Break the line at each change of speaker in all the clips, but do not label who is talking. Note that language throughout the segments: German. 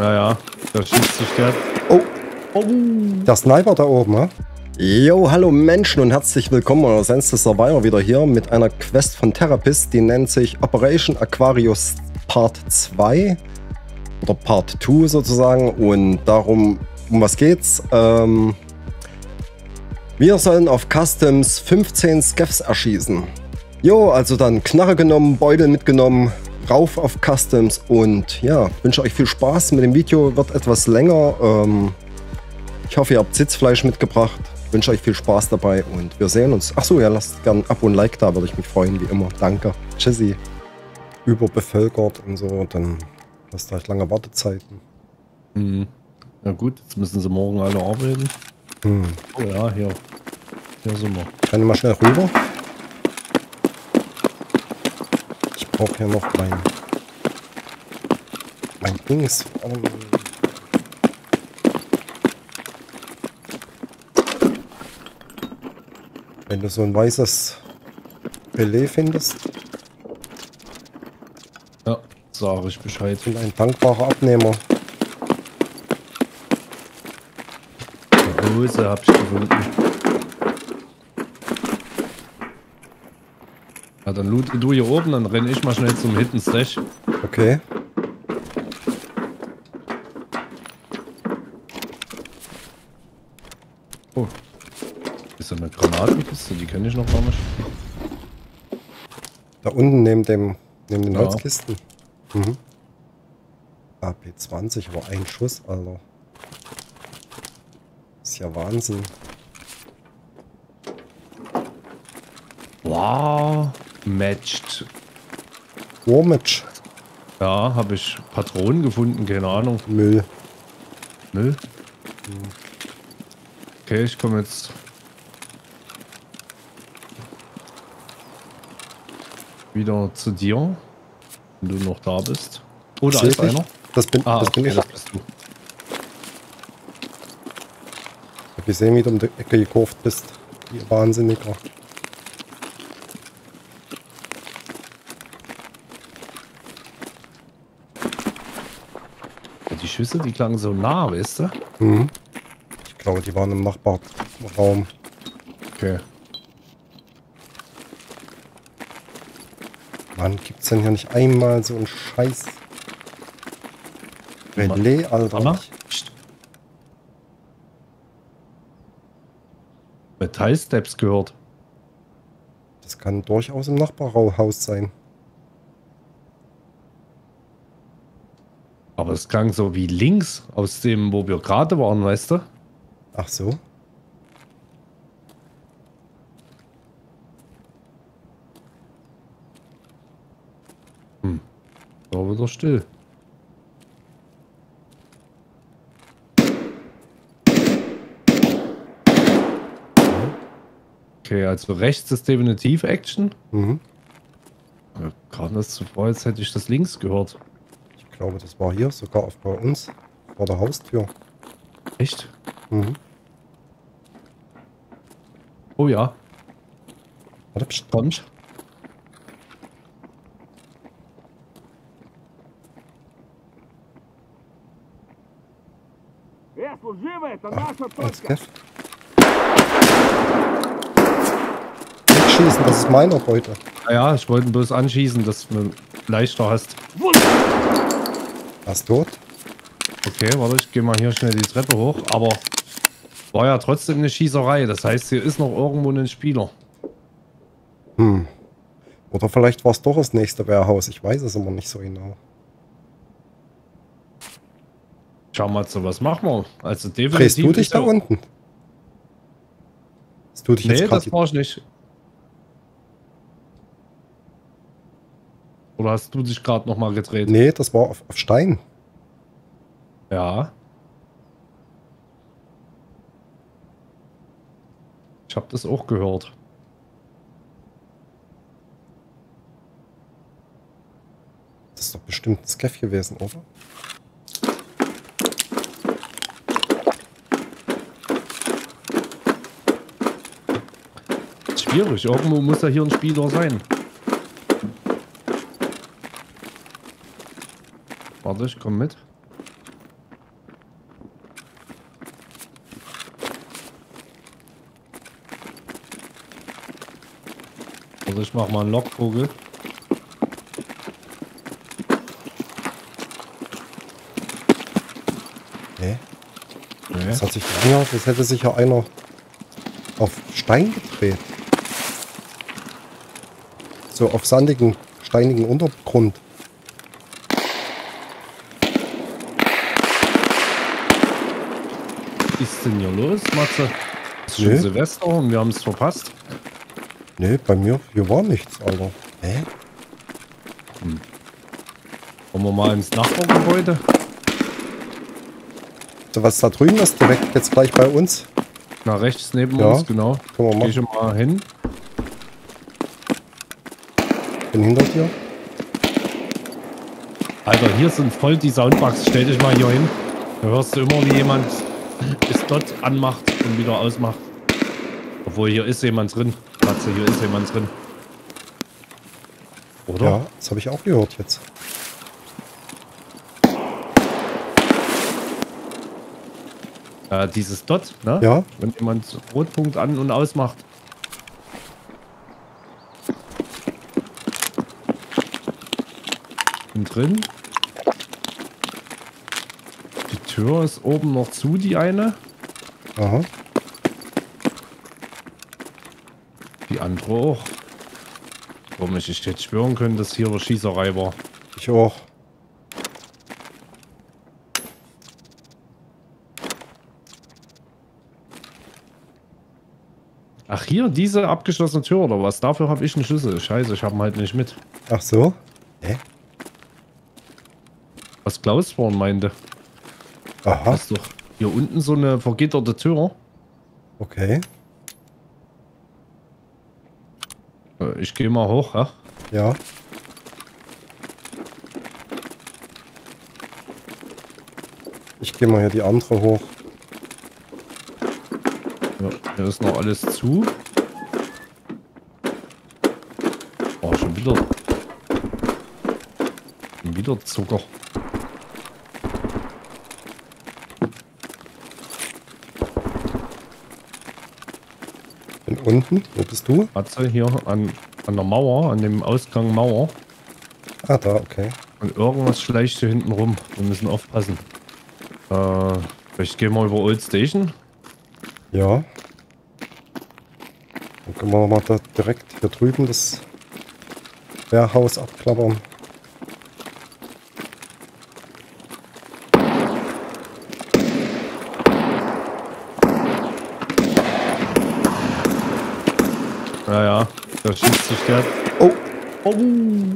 Ja, ja. Da schießt sich der.
Oh. oh. Der Sniper da oben, ne? Jo, hallo Menschen und herzlich willkommen an Sense Survivor wieder hier mit einer Quest von Therapist, die nennt sich Operation Aquarius Part 2 oder Part 2 sozusagen und darum, um was geht's? Ähm, wir sollen auf Customs 15 Skeffs erschießen. Jo, also dann Knarre genommen, Beutel mitgenommen, rauf auf Customs und ja, wünsche euch viel Spaß mit dem Video, wird etwas länger. Ähm, ich hoffe, ihr habt Sitzfleisch mitgebracht. Wünsche euch viel Spaß dabei und wir sehen uns. Achso, ja, lasst gerne ein Abo und Like da, würde ich mich freuen, wie immer. Danke. Tschüssi. Überbevölkert und so, dann hast du halt lange Wartezeiten.
Mhm. Ja gut, jetzt müssen sie morgen alle arbeiten. Hm. Oh ja, hier. Hier sind wir.
Kann ich mal schnell rüber? Brauche hier noch mein, mein Dings. Wenn du so ein weißes Relais findest.
Ja, sage ich Bescheid.
Ich bin ein dankbarer Abnehmer.
Die Hose habe ich gefunden. Ja, dann loot du hier oben, dann renne ich mal schnell zum Hidden Stash.
Okay.
Oh. Ist da eine Granatenkiste? Die kenne ich noch gar nicht.
Da unten neben dem neben den ja. Holzkisten. Mhm. AP20, aber ein Schuss, Alter. Ist ja Wahnsinn.
Wow. Matched.
Warmatch.
Ja, habe ich Patronen gefunden, keine Ahnung.
Müll.
Müll? Okay, ich komme jetzt. Wieder zu dir. Wenn du noch da bist.
Oder oh, ist einer? Das bin, ah, das bin okay, ich. Das bist du. Ich habe gesehen, wie du um die Ecke gekurft bist. Ihr Wahnsinniger.
Schüsse, die klangen so nah, weißt du?
Mhm. Ich glaube, die waren im Nachbarraum.
Okay.
Wann gibt's denn hier nicht einmal so ein Scheiß Relais, Alter?
Metallsteps gehört.
Das kann durchaus im Nachbarhaus sein.
Aber es klang so wie links aus dem, wo wir gerade waren, weißt du?
Ach so.
Hm. War wieder still. Okay, also rechts ist definitiv Action. Mhm. Gerade das zuvor, jetzt hätte ich das links gehört
glaube, das war hier sogar auf bei uns vor der Haustür.
Echt? Mhm. Oh ja.
Warte, pst. Kommt. Nicht schießen, das ist meiner heute.
Ja, ich wollte bloß anschießen, dass du leichter hast.
Fast tot.
Okay, warte, ich gehe mal hier schnell die Treppe hoch. Aber war ja trotzdem eine Schießerei. Das heißt, hier ist noch irgendwo ein Spieler.
Hm. Oder vielleicht war es doch das nächste Wehrhaus. Ich weiß es immer nicht so genau.
Schau mal zu, was machen wir? Also
definitiv. Drehst du dich da unten?
Das du dich nee, das war ich nicht. Oder hast du dich gerade noch mal gedreht?
Nee, das war auf, auf Stein.
Ja. Ich habe das auch gehört.
Das ist doch bestimmt ein Scaff gewesen, oder?
Schwierig, irgendwo muss ja hier ein Spieler sein. Warte, ich komm mit. Also ich mach mal einen Lockvogel.
Hä? Hä? Nee. Das hat sich angehört, als hätte sich ja einer auf Stein gedreht. So auf sandigen, steinigen Untergrund.
Ist denn hier los, Matze? Ist schon Silvester und wir haben es verpasst.
Nee, bei mir hier war nichts, Alter. Hä?
Hm. Kommen wir mal ins Nachbargebäude?
So, was da drüben ist, direkt jetzt gleich bei uns.
Na, rechts neben ja. uns, genau.
Können wir mal.
Geh schon mal hin.
Bin hinter dir.
Alter, hier sind voll die Soundbugs. Stell dich mal hier hin. Da hörst du immer, wie jemand es dort anmacht und wieder ausmacht. Obwohl, hier ist jemand drin. Katze, hier ist jemand drin.
Oder? Ja, das habe ich auch gehört jetzt.
Äh, dieses Dot, ne?
Ja.
Wenn jemand Rotpunkt an- und ausmacht. Bin drin. Die Tür ist oben noch zu, die eine.
Aha.
Die andere auch. Komisch, ich hätte schwören können, dass hier eine Schießerei war.
Ich auch.
Ach hier, diese abgeschlossene Tür oder was? Dafür habe ich einen Schlüssel. Scheiße, ich habe ihn halt nicht mit.
Ach so? Hä?
Was Klaus vorhin meinte.
Aha.
Das ist doch hier unten so eine vergitterte Tür.
Okay.
Äh, ich gehe mal hoch, ja?
Ja. Ich gehe mal hier die andere hoch.
Ja, hier ist noch alles zu. Oh, schon wieder. Schon wieder Zucker.
Unten. Wo bist du?
Atze, hier an, an der Mauer, an dem Ausgang Mauer.
Ah, da, okay.
Und irgendwas schleicht hier hinten rum. Wir müssen aufpassen. Äh, vielleicht gehen wir über Old Station.
Ja. Dann können wir mal da direkt hier drüben das Warehouse abklappern.
Ja, ja, da schießt sich der.
Oh! oh.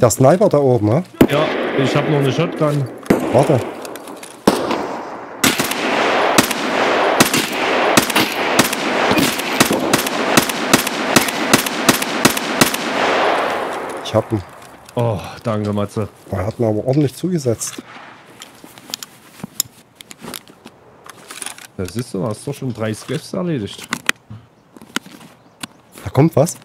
Der Sniper da oben, ne?
Ja, ich habe noch eine Shotgun.
Warte. Ich hab ihn.
Oh, danke, Matze.
Er hat mir aber ordentlich zugesetzt.
Das ist du, hast doch schon drei Scaffs erledigt.
Da kommt was.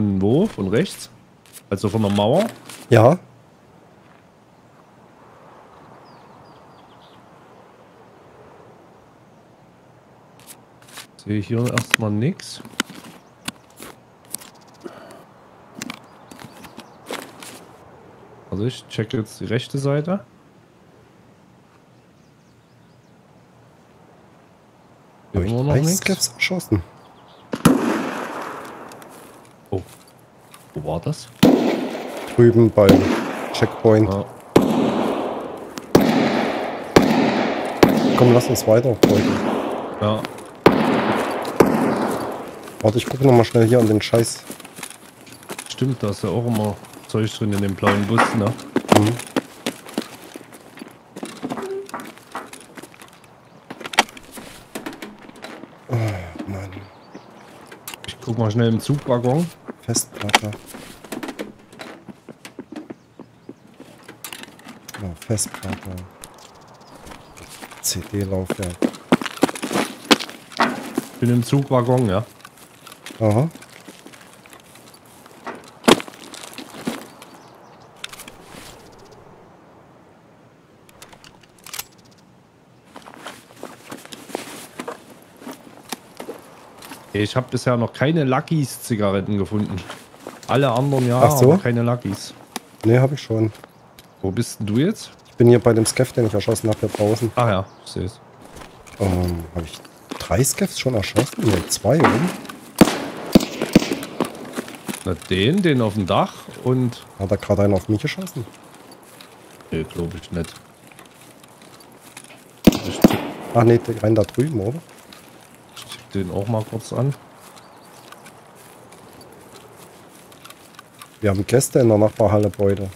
Von wo? Von rechts? Also von der Mauer?
Ja.
Sehe hier erstmal nichts. Also ich check jetzt die rechte Seite.
Hier immer noch nichts. erschossen.
Oh. Wo war das?
Drüben beim Checkpoint.
Ah.
Komm, lass uns weiter, Freunde.
Ja.
Warte, ich gucke nochmal schnell hier an den Scheiß.
Stimmt, da ist ja auch immer Zeug drin in dem blauen Bus, ne?
Mhm. Oh, Mann.
Ich guck mal schnell im Zugwaggon.
Festplatte. Oh, Festplatte. CD-Laufwerk.
Bin im Zugwaggon, ja.
Aha.
Ich habe bisher noch keine Luckys Zigaretten gefunden. Alle anderen ja,
Ach so?
aber keine Luckys.
Ne, habe ich schon.
Wo bist denn du jetzt?
Ich bin hier bei dem Skeff, den ich erschossen habe, hier draußen.
Ach ja, ich sehe es.
Ähm, habe ich drei Skeffs schon erschossen? Ne, zwei, oder?
Na den, den auf dem Dach und...
Hat da gerade einer auf mich geschossen?
Nee, glaube ich nicht. Ich
Ach ne, der rein da drüben, oder?
tipp den auch mal kurz an.
Wir haben Gäste in der Nachbarhalle Beute.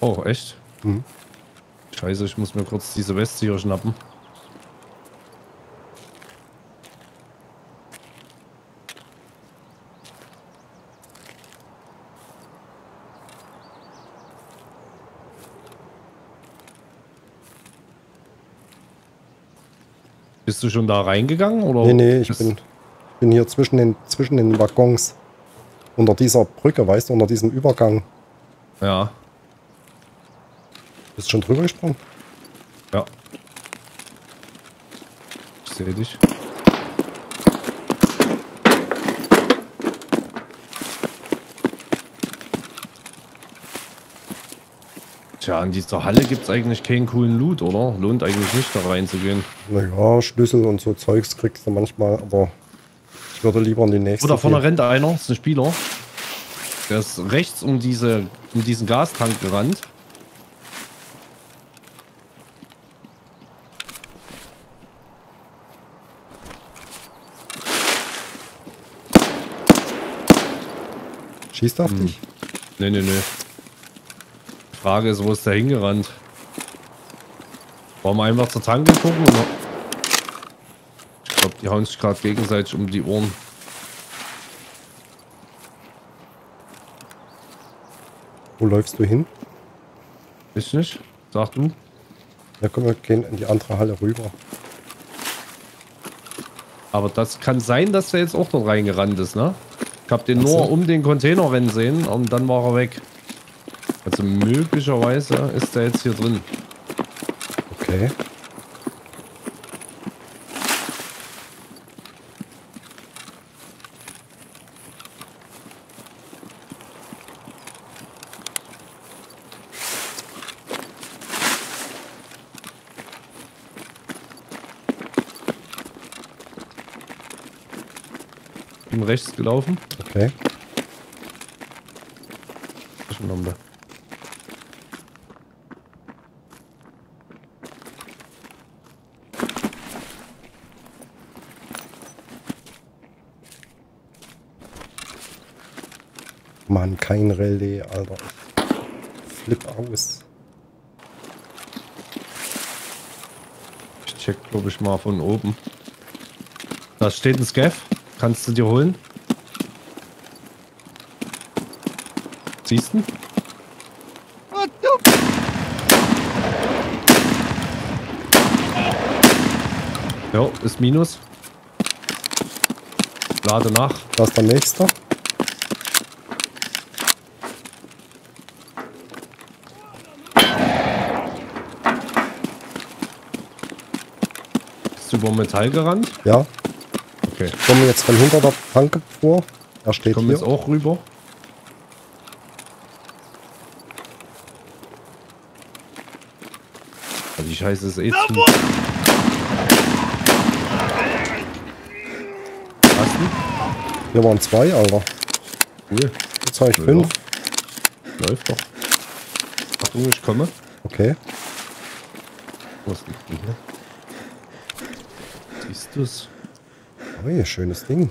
Oh, echt?
Mhm.
Scheiße, ich muss mir kurz diese Weste hier schnappen. Bist du schon da reingegangen? Oder
Nee, nee, ich bin, bin hier zwischen den, zwischen den Waggons. Unter dieser Brücke, weißt du, unter diesem Übergang.
Ja,
Bist du schon drüber gesprungen?
ja. Ich sehe dich. Tja, in dieser Halle gibt es eigentlich keinen coolen Loot, oder? Lohnt eigentlich nicht, da reinzugehen.
Naja, Schlüssel und so Zeugs kriegst du manchmal, aber ich würde lieber in die nächste.
Da vorne rennt einer, das ist ein Spieler. Der ist rechts um, diese, um diesen Gastank gerannt.
Schießt er auf dich?
Nee, nee, nee. Die Frage ist, wo ist der hingerannt? Wollen wir einfach zur Tanke gucken? Oder? Ich glaube, die hauen sich gerade gegenseitig um die Ohren.
Wo läufst du hin?
Ist nicht? Sag du?
Ja, komm, wir gehen in die andere Halle rüber.
Aber das kann sein, dass der jetzt auch dort reingerannt ist, ne? Ich habe den nur um den Container rennen sehen und dann war er weg. Also möglicherweise ist der jetzt hier drin.
Okay.
Bin rechts gelaufen.
Okay.
Taschenlampe.
Mann, kein Relais, Alter. Flip aus.
Ich check, glaube ich, mal von oben. Da steht ein Scaff. Kannst du dir holen? Siehst du? Jo, ist Minus. Lade nach.
Da ist der nächste.
Ist über Metall gerannt.
Ja.
Okay.
Ich komme jetzt von hinter der Tanke vor. Er
Ich
steht
komme
hier.
jetzt auch rüber. Also die Scheiße ist eh zu. Hast du?
Hier waren zwei, Alter.
Cool.
Jetzt habe ich
Ja.
fünf.
Läuft doch. Achtung, ich komme.
Okay.
Was liegt denn hier? Siehst du es?
Ui, schönes Ding.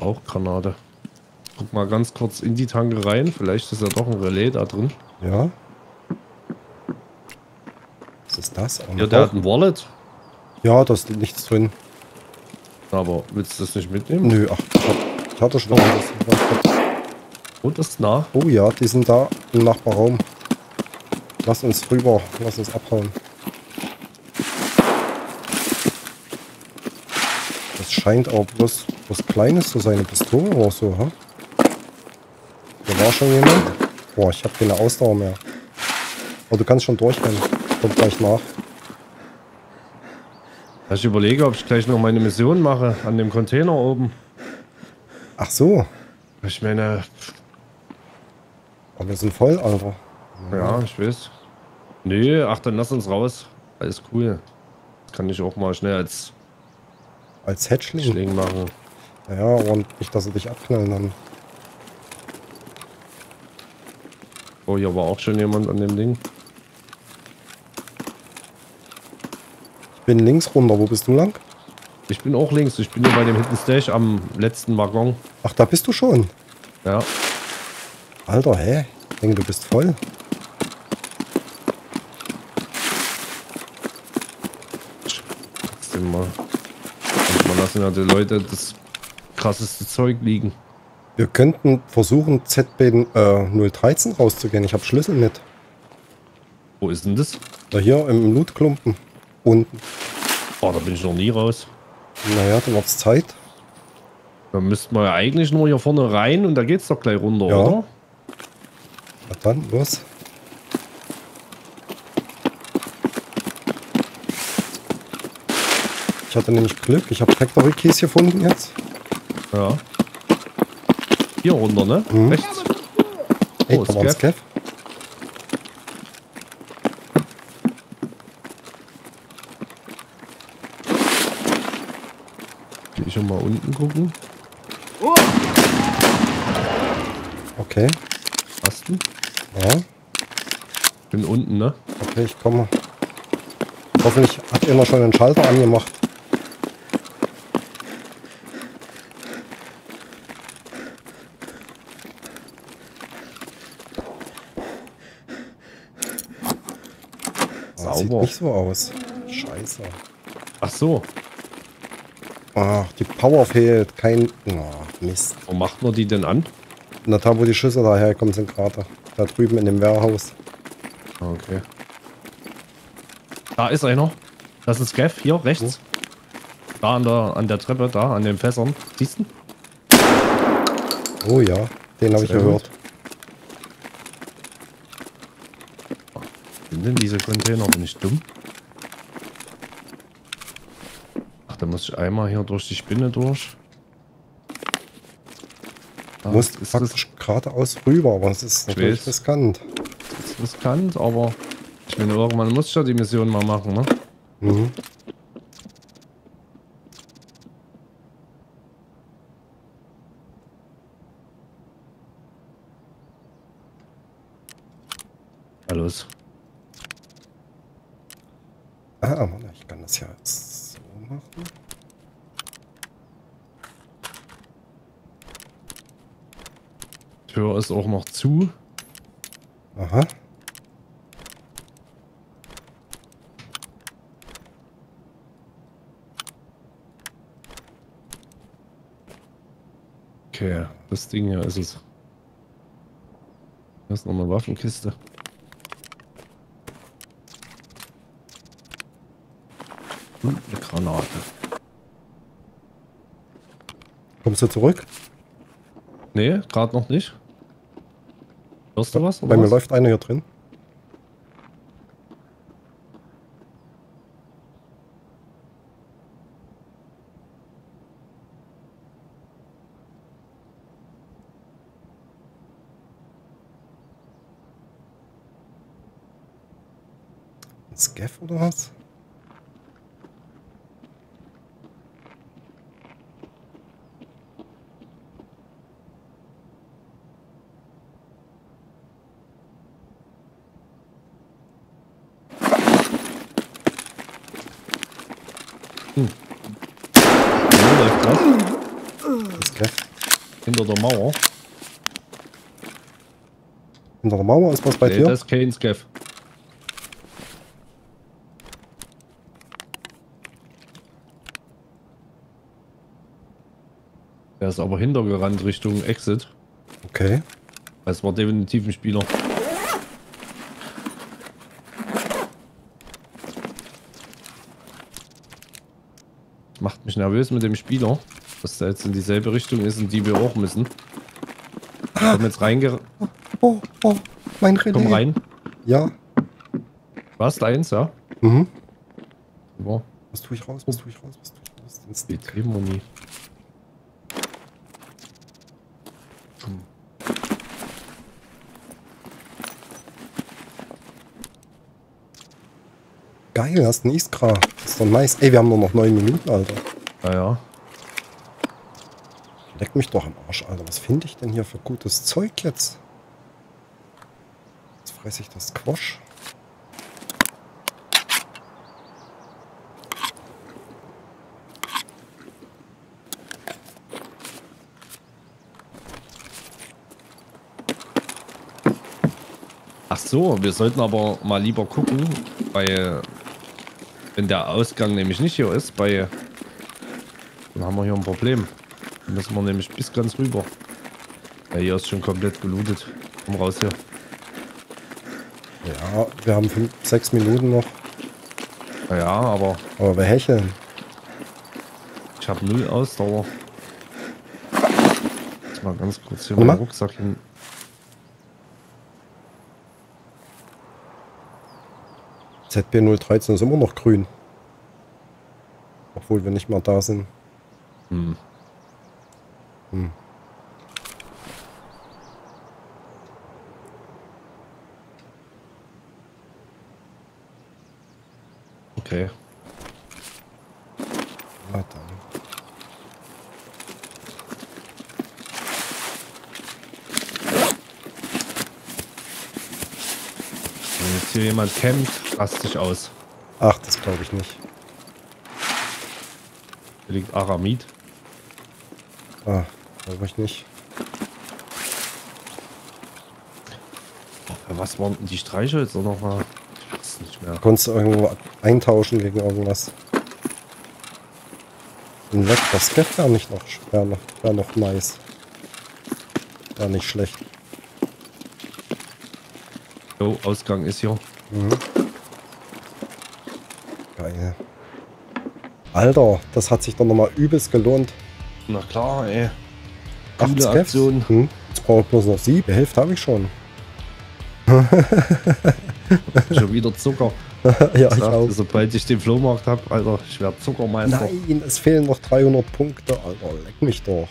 Rauchgranate. Guck mal ganz kurz in die Tanke rein. Vielleicht ist ja doch ein Relais da drin.
Ja. Was ist das?
Ja, der hat
Rauch?
ein Wallet.
ja, da ist nichts drin.
Aber willst du das nicht mitnehmen?
Nö, ach, ich hatte schon alles.
Und ist nah.
Oh ja, die sind da im Nachbarraum. Lass uns rüber, lass uns abhauen. Das scheint auch bloß was Kleines zu sein, eine Pistole oder so, ha? Da war schon jemand. Boah, ich habe keine Ausdauer mehr. Aber du kannst schon durchrennen. Kommt gleich nach.
Ich überlege, ob ich gleich noch meine Mission mache an dem Container oben.
Ach so.
Ich meine.
Aber wir sind voll, Alter.
Ja, ich weiß. Nee, ach, dann lass uns raus. Alles cool. Das kann ich auch mal schnell als.
Als Hatchling?
Schling machen.
Ja, und nicht, dass sie dich abknallen dann.
Oh, hier war auch schon jemand an dem Ding.
bin links runter. Wo bist du lang?
Ich bin auch links. Ich bin hier bei dem Hidden Stage am letzten Waggon.
Ach, da bist du schon?
Ja.
Alter, hä? Ich denke, du bist voll.
Mal. Manchmal lassen ja die Leute das krasseste Zeug liegen.
Wir könnten versuchen, ZB äh, 013 rauszugehen. Ich habe Schlüssel mit.
Wo ist denn das?
Da hier im Lootklumpen. Unten.
Oh, da bin ich noch nie raus.
Naja, dann wird's Zeit.
Dann müssten wir ja eigentlich nur hier vorne rein und da geht's doch gleich runter,
ja.
oder?
Na dann, los. Ich hatte nämlich Glück. Ich habe Factory Keys gefunden jetzt.
Ja. Hier runter, ne?
Mhm.
Rechts.
Hey, oh, da war ein Scav.
ich schon mal unten gucken.
Okay.
Hast du?
Ja.
Bin unten, ne?
Okay, ich komme. Hoffentlich hat immer schon den Schalter angemacht. Sieht nicht so aus. Scheiße.
Ach so.
Ach, die Power fehlt. Kein... Oh, Mist.
Wo macht man die denn an?
Na, da wo die Schüsse daherkommen, sind gerade. Da drüben in dem Warehouse.
Okay. Da ist einer. Das ist Gav, hier rechts. Wo? Da an der, an der Treppe, da an den Fässern. Siehst du?
Oh ja, den habe ich gehört.
Sind denn diese Container? Bin ich dumm? da muss ich einmal hier durch die Spinne durch.
Du musst ist praktisch geradeaus rüber, aber es ist natürlich riskant.
Das ist riskant, aber ich meine, irgendwann muss ich ja die Mission mal machen, ne? Mhm. Ja, los.
Ah, ich kann das ja machen.
Tür ist auch noch zu.
Aha.
Okay, das Ding hier ist es. Hier ist noch eine Waffenkiste. Und eine Granate.
Kommst du zurück?
Nee, gerade noch nicht. Hörst du was?
Bei mir läuft einer hier drin. Scaff oder was?
Hinter der Mauer.
Hinter der Mauer ist was bei
nee,
dir?
Das ist kein Scaff. Der ist aber hintergerannt Richtung Exit.
Okay.
Das war definitiv ein Spieler. Macht mich nervös mit dem Spieler. Dass der jetzt in dieselbe Richtung ist, in die wir auch müssen.
Ah.
Komm jetzt reinge...
Oh, oh, mein René.
Komm rein.
Ja.
Was, eins, ja?
Mhm.
Super.
Was tue ich raus? Was tue ich raus? Was tue ich raus? Den Stick. Geil, hast einen Iskra. Das ist doch nice. Ey, wir haben nur noch 9 Minuten, Alter.
Ja, ja.
Leck mich doch am Arsch, Alter. Was finde ich denn hier für gutes Zeug jetzt? Jetzt fresse ich das Squash.
Ach so, wir sollten aber mal lieber gucken, weil wenn der Ausgang nämlich nicht hier ist, bei dann haben wir hier ein Problem. Dann müssen wir nämlich bis ganz rüber. Ja, hier ist schon komplett gelootet. Komm raus hier.
Ja, wir haben fünf, sechs Minuten noch.
Ja, aber
Aber wir hecheln.
ich habe null Ausdauer. Jetzt mal ganz kurz hier meinen. Rucksack hin.
ZB 013 ist immer noch grün. Obwohl wir nicht mehr da sind.
Hm.
Hm.
Okay.
Na
hier jemand campt, rast sich aus.
Ach, das glaube ich nicht.
Hier liegt Aramid.
Ah, glaube ich nicht.
Was waren denn die Streichhölzer nochmal? Ich weiß es nicht mehr.
Konntest du irgendwo eintauschen gegen irgendwas? Ein Elektrosket wäre nicht noch, wär noch, wär noch nice. Wäre nicht schlecht.
Jo, Ausgang ist hier.
Mhm. Geil. Alter, das hat sich doch nochmal übelst gelohnt.
Na klar, ey. Coole. Aktion.
Hm. Jetzt brauche ich bloß noch sieben. Hälfte habe ich schon.
Schon wieder Zucker.
ja, ich auch.
Sagte, sobald ich den Flohmarkt hab, Alter, ich werde Zuckermeister.
Nein, es fehlen noch 300 Punkte. Alter, leck mich doch.